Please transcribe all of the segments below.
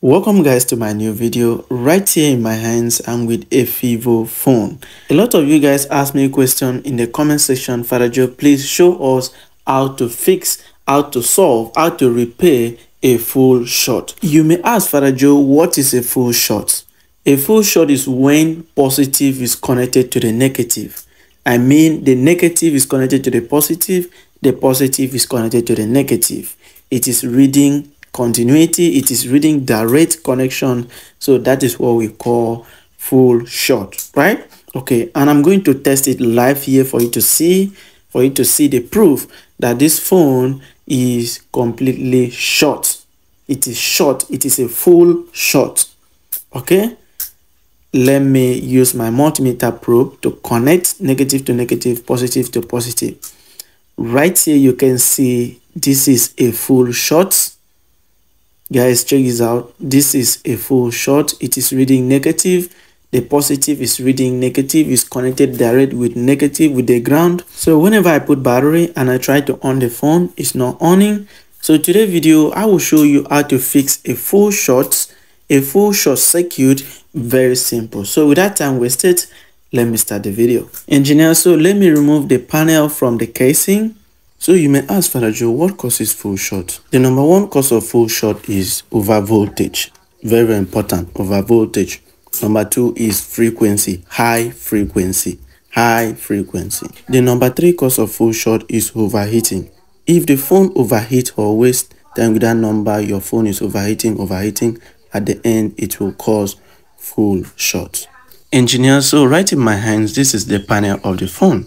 Welcome guys to my new video. Right here in my hands, I'm with a Vivo phone. A lot of you guys asked me a question in the comment section. Father Joe, please show us how to fix, how to solve, how to repair a full shot. You may ask Father Joe, what is a full shot? A full shot is when positive is connected to the negative. I mean the negative is connected to the positive, the positive is connected to the negative. It is reading continuity, it is reading direct connection. So that is what we call full shot, right? Okay, and I'm going to test it live here for you to see, for you to see the proof that this phone is completely short. It is short, it is a full shot, okay? let me use my multimeter probe to connect negative to negative, positive to positive. Right here, you can see this is a full shot. Guys, check this out. This is a full shot. It is reading negative. The positive is reading negative. Is connected direct with negative with the ground. So whenever I put battery and I try to on the phone, it's not owning. So today video, I will show you how to fix a full shot, a full short circuit very simple so without time wasted let me start the video engineer so let me remove the panel from the casing so you may ask father joe what causes full short? The number one cause of full short is over voltage very important. Over voltage number two is frequency. High frequency. High frequency. The number three cause of full short is overheating. If the phone overheats or waste then with that number your phone is overheating overheating. At the end it will cause full shot. Engineer, so right in my hands, this is the panel of the phone.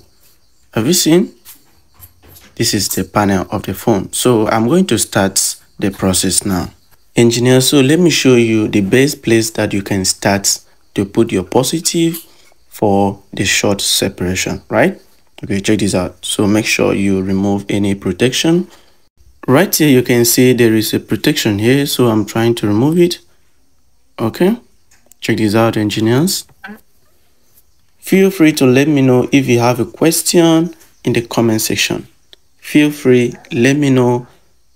Have you seen? This is the panel of the phone. So I'm going to start the process now. Engineer, so let me show you the best place that you can start to put your positive for the short separation, right? Okay, check this out. So make sure you remove any protection. Right here, you can see there is a protection here. So I'm trying to remove it. Okay. Check this out, engineers. Feel free to let me know if you have a question in the comment section. Feel free, let me know,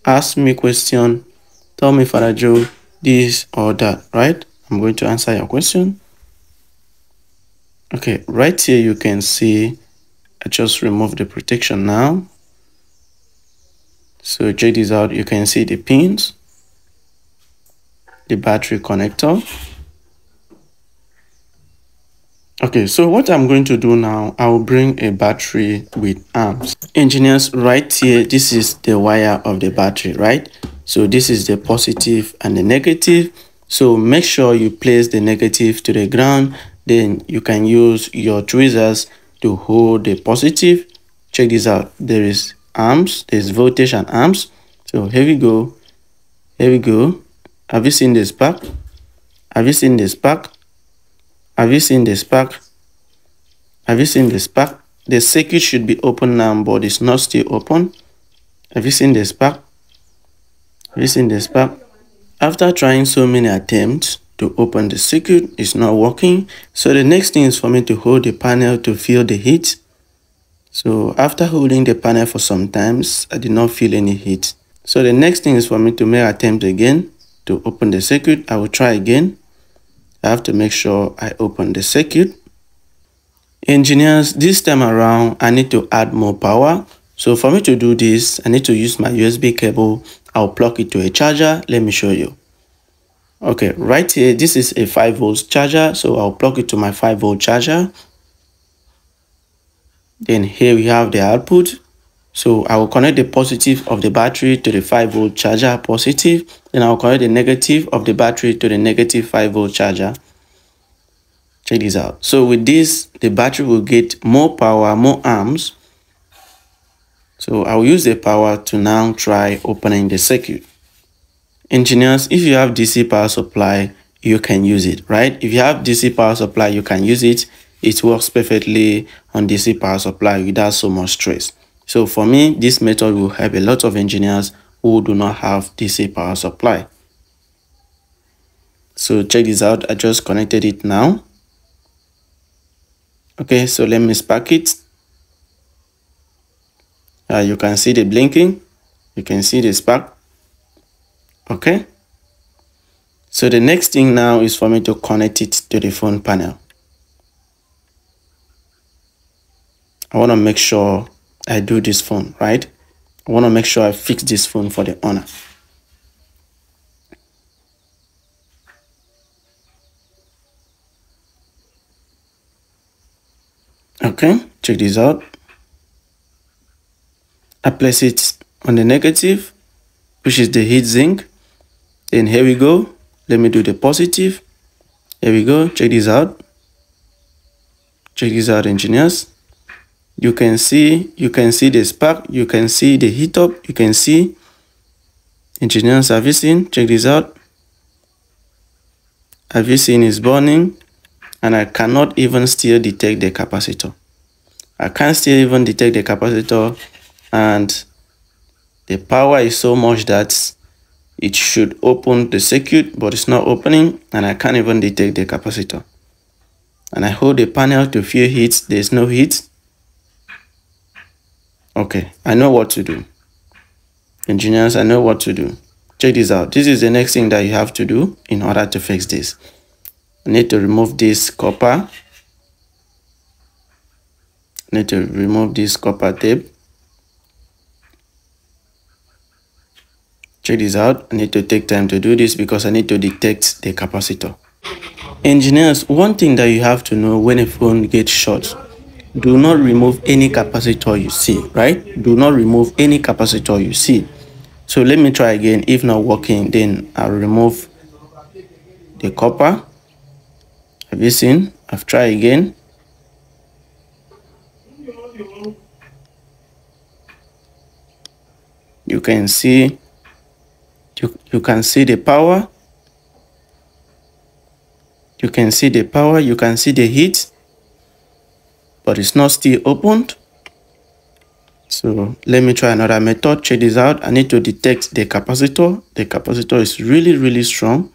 ask me question, tell me Father Joe this or that, right? I'm going to answer your question. Okay, right here you can see I just remove the protection now. So check this out, you can see the pins, the battery connector, Okay, so what I'm going to do now, I will bring a battery with arms. Engineers, right here, this is the wire of the battery, right? So this is the positive and the negative. So make sure you place the negative to the ground. Then you can use your tweezers to hold the positive. Check this out. There is arms, there's voltage and arms. So here we go. Here we go. Have you seen this spark? Have you seen this spark? Have you seen the spark? Have you seen the spark? The circuit should be open now, but it's not still open. Have you seen the spark? Have you seen the spark? After trying so many attempts to open the circuit, it's not working. So the next thing is for me to hold the panel to feel the heat. So after holding the panel for some times, I did not feel any heat. So the next thing is for me to make attempt again to open the circuit. I will try again. I have to make sure I open the circuit. Engineers, this time around, I need to add more power. So for me to do this, I need to use my USB cable. I'll plug it to a charger. Let me show you. Okay, right here, this is a 5 volts charger. So I'll plug it to my 5 volt charger. Then here we have the output. So I will connect the positive of the battery to the 5 volt charger positive. Then I'll connect the negative of the battery to the negative 5 volt charger. Check this out. So with this, the battery will get more power, more amps. So I'll use the power to now try opening the circuit. Engineers, if you have DC power supply, you can use it, right? If you have DC power supply, you can use it. It works perfectly on DC power supply without so much stress. So for me, this method will help a lot of engineers who do not have DC power supply. So check this out. I just connected it now. Okay, so let me spark it. Uh, you can see the blinking. You can see the spark. Okay. So the next thing now is for me to connect it to the phone panel. I want to make sure I do this phone, right? I want to make sure I fix this phone for the owner. Okay, check this out. I place it on the negative, which is the heat sink. Then here we go. Let me do the positive. Here we go. Check this out. Check this out, engineers. You can see, you can see the spark. You can see the heat up. You can see engineer servicing. Check this out. Servicing is burning and I cannot even still detect the capacitor. I can't still even detect the capacitor and the power is so much that it should open the circuit but it's not opening and I can't even detect the capacitor. And I hold the panel to feel heat, there's no heat. Okay, I know what to do. Engineers, I know what to do. Check this out. This is the next thing that you have to do in order to fix this. I need to remove this copper. I need to remove this copper tape. Check this out. I need to take time to do this because I need to detect the capacitor. Engineers, one thing that you have to know when a phone gets short, do not remove any capacitor you see, right? Do not remove any capacitor you see. So let me try again. If not working, then I'll remove the copper have you seen? I've tried again. You can see you, you can see the power. You can see the power, you can see the heat, but it's not still opened. So let me try another method. Check this out. I need to detect the capacitor. The capacitor is really, really strong.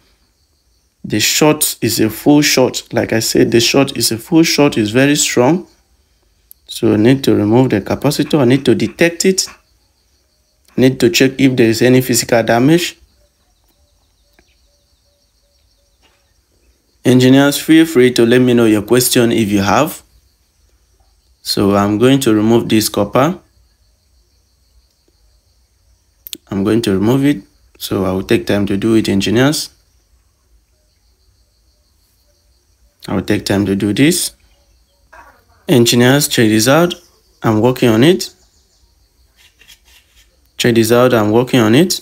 The short is a full short. Like I said, the short is a full short, is very strong. So I need to remove the capacitor. I need to detect it. I need to check if there is any physical damage. Engineers, feel free to let me know your question if you have. So I'm going to remove this copper. I'm going to remove it. So I will take time to do it, engineers. I will take time to do this. Engineers, check this out. I'm working on it. Check this out. I'm working on it.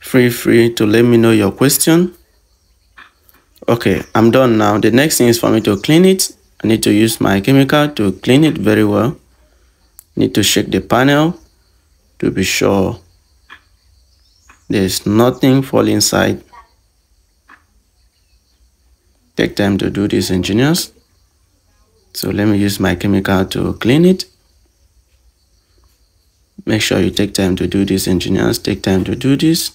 Feel free to let me know your question. Okay, I'm done now. The next thing is for me to clean it. I need to use my chemical to clean it very well. Need to shake the panel to be sure there's nothing fall inside. Take time to do this engineers. So let me use my chemical to clean it. Make sure you take time to do this engineers. Take time to do this.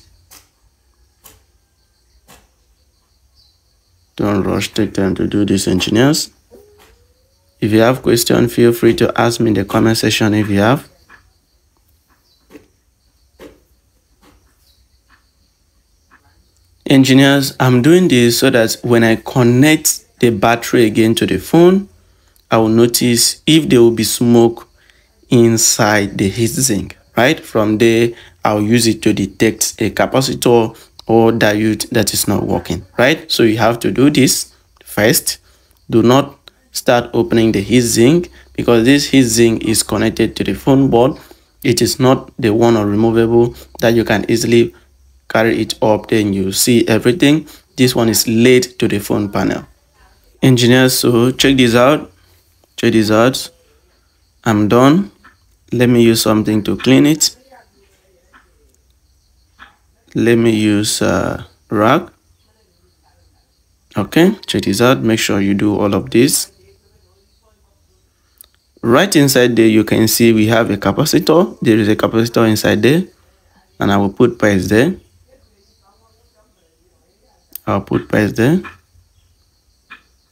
Don't rush. Take time to do this engineers if you have question feel free to ask me in the comment section if you have. Engineers i'm doing this so that when i connect the battery again to the phone i will notice if there will be smoke inside the heatsink right? From there i'll use it to detect a capacitor or diode that is not working right? So you have to do this first. Do not start opening the heatsink because this heatsink is connected to the phone board. It is not the one or removable that you can easily carry it up. Then you see everything. This one is laid to the phone panel. Engineers so check this out. Check this out. I'm done. Let me use something to clean it. Let me use a rag okay check this out. Make sure you do all of this right inside there you can see we have a capacitor there is a capacitor inside there and i will put pipes there I'll put paste there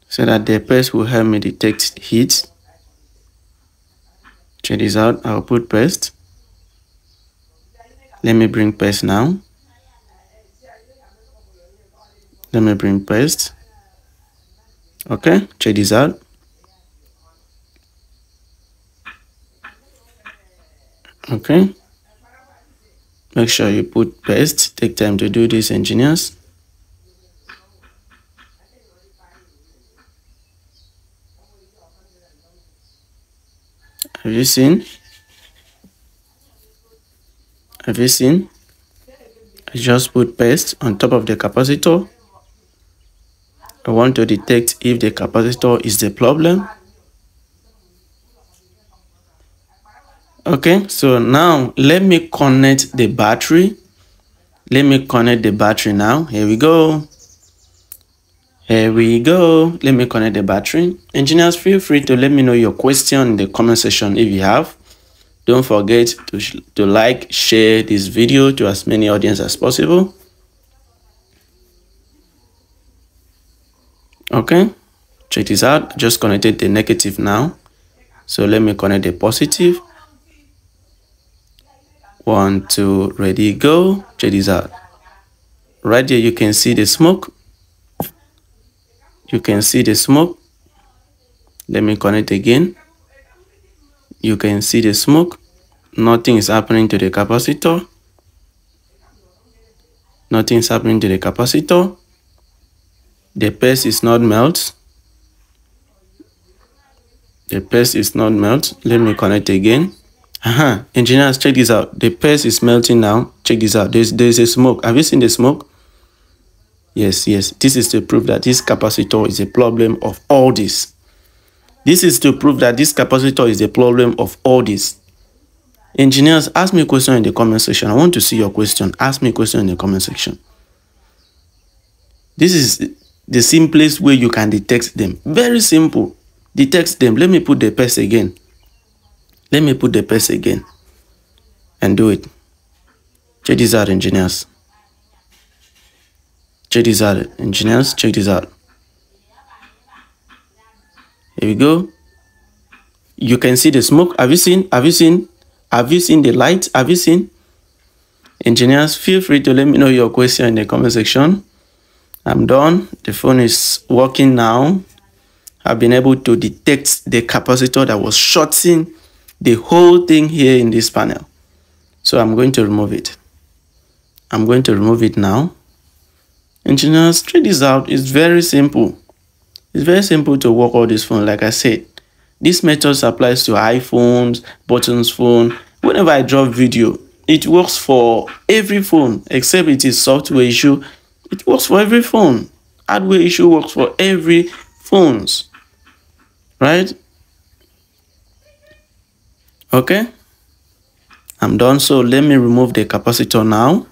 so that the paste will help me detect heat. Check this out. I'll put paste. Let me bring paste now. let me bring paste okay check this out okay. Make sure you put paste take time to do this engineers. Have you seen? Have you seen? I just put paste on top of the capacitor. I want to detect if the capacitor is the problem okay so now let me connect the battery. Let me connect the battery now. Here we go. Here we go. Let me connect the battery. Engineers feel free to let me know your question in the comment section if you have. Don't forget to, to like share this video to as many audience as possible. Okay check this out. Just connected the negative now. So let me connect the positive one two ready go. This out. Right here you can see the smoke. You can see the smoke. Let me connect again. You can see the smoke. Nothing is happening to the capacitor. Nothing is happening to the capacitor. The paste is not melt. The paste is not melt. Let me connect again uh-huh. Engineers check this out. The paste is melting now. Check this out. There's there's a smoke. Have you seen the smoke? Yes yes. This is to prove that this capacitor is a problem of all this. This is to prove that this capacitor is a problem of all this. Engineers ask me a question in the comment section. I want to see your question. Ask me a question in the comment section. This is the simplest way you can detect them. Very simple. Detect them. Let me put the paste again. Let me put the paste again and do it. Check this out, engineers. Check this out, engineers. Check this out. Here we go. You can see the smoke. Have you seen? Have you seen? Have you seen the light? Have you seen? Engineers, feel free to let me know your question in the comment section. I'm done. The phone is working now. I've been able to detect the capacitor that was shorting the whole thing here in this panel. So I'm going to remove it. I'm going to remove it now. Engineers, try this out. It's very simple. It's very simple to work all this phone. Like I said, this method applies to iPhones, buttons phone. Whenever I drop video, it works for every phone except it is software issue it works for every phone. Hardware issue works for every phones. Right? Okay. I'm done. So let me remove the capacitor now.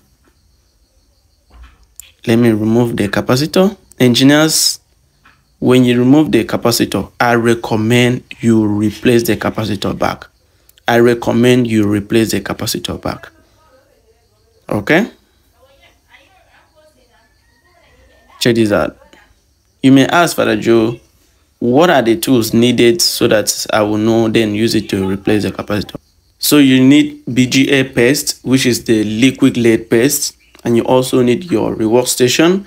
Let me remove the capacitor. Engineers, when you remove the capacitor, I recommend you replace the capacitor back. I recommend you replace the capacitor back. Okay? Check this out. You may ask Father Joe, what are the tools needed so that I will know then use it to replace the capacitor? So you need BGA paste, which is the liquid lead paste, and you also need your rework station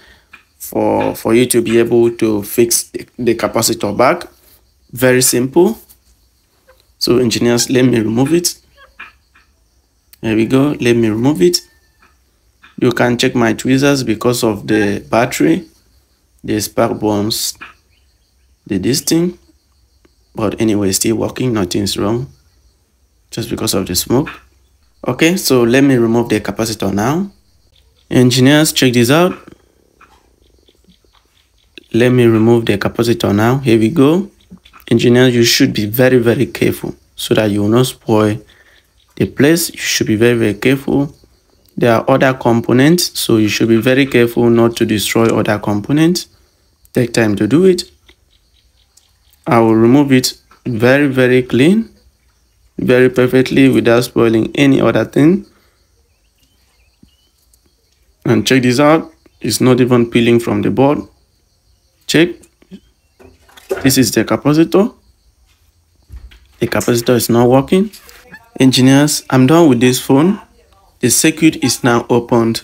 for, for you to be able to fix the, the capacitor back. Very simple. So engineers, let me remove it. There we go. Let me remove it. You can check my tweezers because of the battery. The spark burns the this thing. But anyway, still working, nothing's wrong. Just because of the smoke. Okay, so let me remove the capacitor now. Engineers, check this out. Let me remove the capacitor now. Here we go. Engineers, you should be very, very careful so that you will not spoil the place. You should be very, very careful there are other components, so you should be very careful not to destroy other components. Take time to do it. I will remove it very, very clean, very perfectly without spoiling any other thing. And check this out. It's not even peeling from the board. Check. This is the capacitor. The capacitor is not working. Engineers, I'm done with this phone. The circuit is now opened.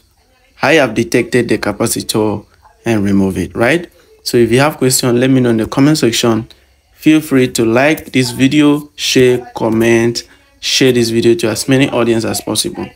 I have detected the capacitor and remove it right so if you have question let me know in the comment section feel free to like this video share comment share this video to as many audience as possible.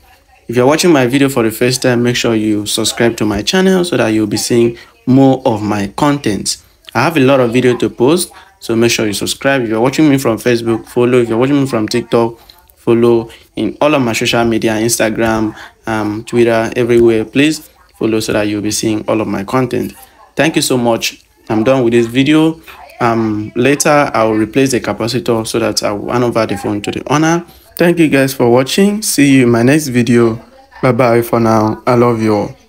If you're watching my video for the first time make sure you subscribe to my channel so that you'll be seeing more of my content. I have a lot of video to post so make sure you subscribe. If you're watching me from facebook follow. If you're watching me from tiktok follow in all of my social media instagram um, twitter everywhere. Please follow so that you'll be seeing all of my content. Thank you so much. I'm done with this video um later i'll replace the capacitor so that i'll hand over the phone to the owner. Thank you guys for watching. See you in my next video. Bye bye for now. I love you all